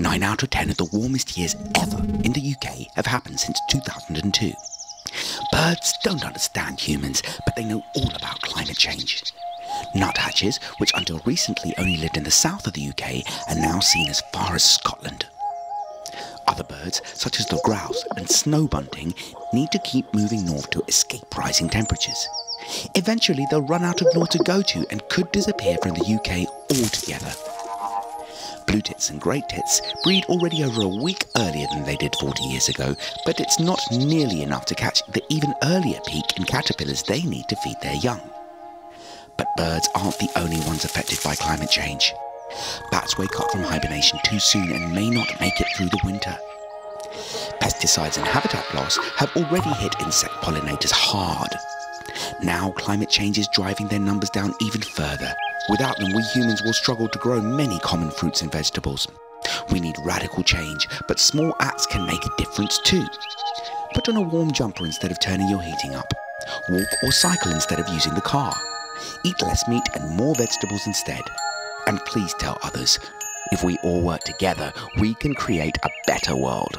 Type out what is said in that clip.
Nine out of ten of the warmest years ever in the UK have happened since 2002. Birds don't understand humans, but they know all about climate change. Nuthatches, which until recently only lived in the south of the UK, are now seen as far as Scotland. Other birds, such as the grouse and snow bunting, need to keep moving north to escape rising temperatures. Eventually, they'll run out of north to go to and could disappear from the UK altogether. Blue tits and great tits breed already over a week earlier than they did 40 years ago, but it's not nearly enough to catch the even earlier peak in caterpillars they need to feed their young. But birds aren't the only ones affected by climate change. Bats wake up from hibernation too soon and may not make it through the winter. Pesticides and habitat loss have already hit insect pollinators hard. Now climate change is driving their numbers down even further. Without them, we humans will struggle to grow many common fruits and vegetables. We need radical change, but small acts can make a difference too. Put on a warm jumper instead of turning your heating up. Walk or cycle instead of using the car. Eat less meat and more vegetables instead. And please tell others, if we all work together, we can create a better world.